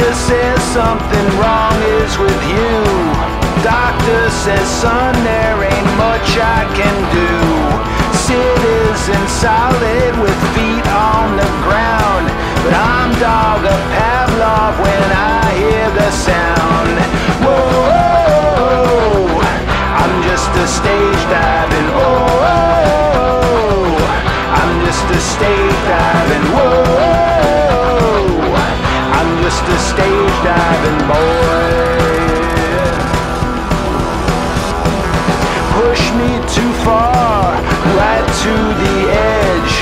says something wrong is with you. Doctor says, son, there ain't much I can do. Citizen solid Push me too far, right to the edge.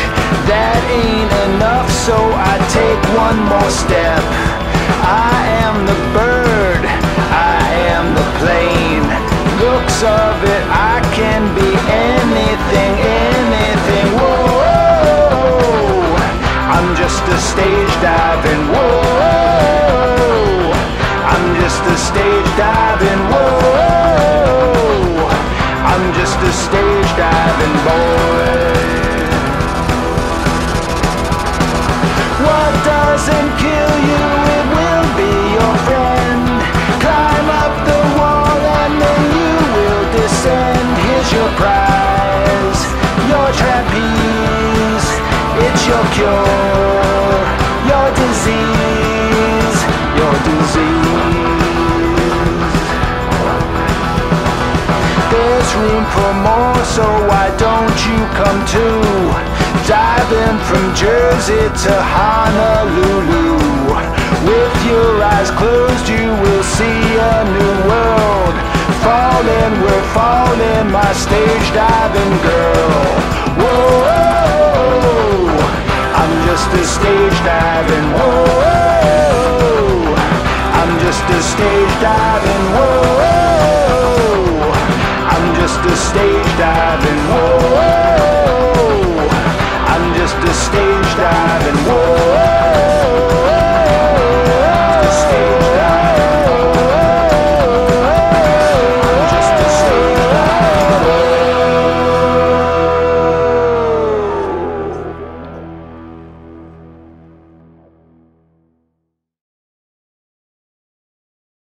That ain't enough, so I take one more step. I am the bird, I am the plane. Looks of it, I can be anything, your cure, your disease, your disease. There's room for more, so why don't you come too? Diving from Jersey to Honolulu. With your eyes closed, you will see a new world. Falling, we're falling, my stage diving girl. Whoa, just a stage diving. Whoa, I'm just a stage diving. Whoa, I'm just a stage diving. Whoa.